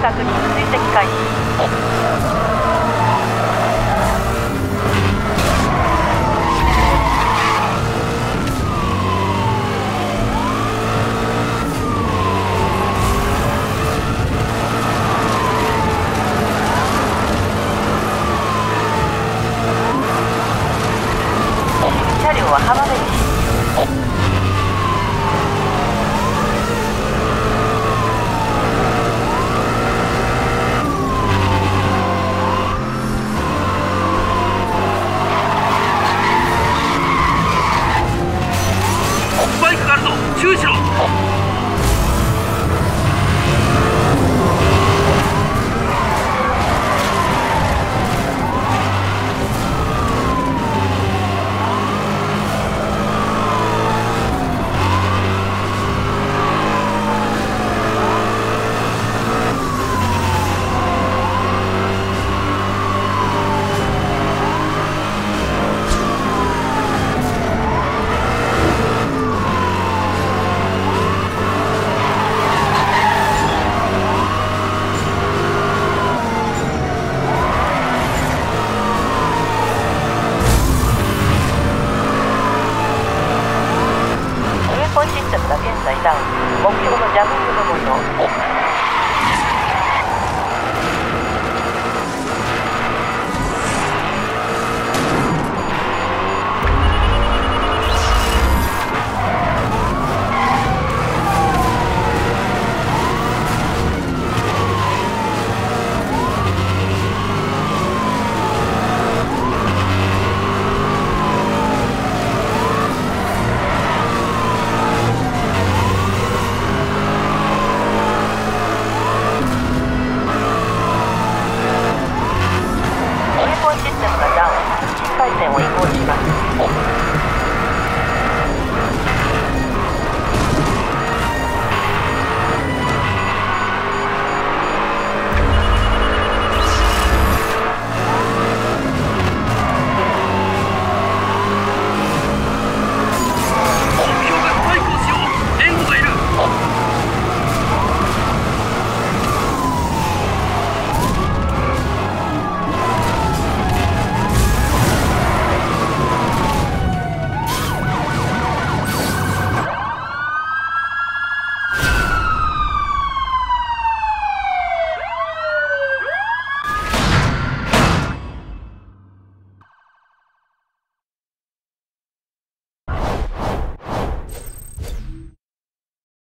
角に続いて機械醒醒のジャグ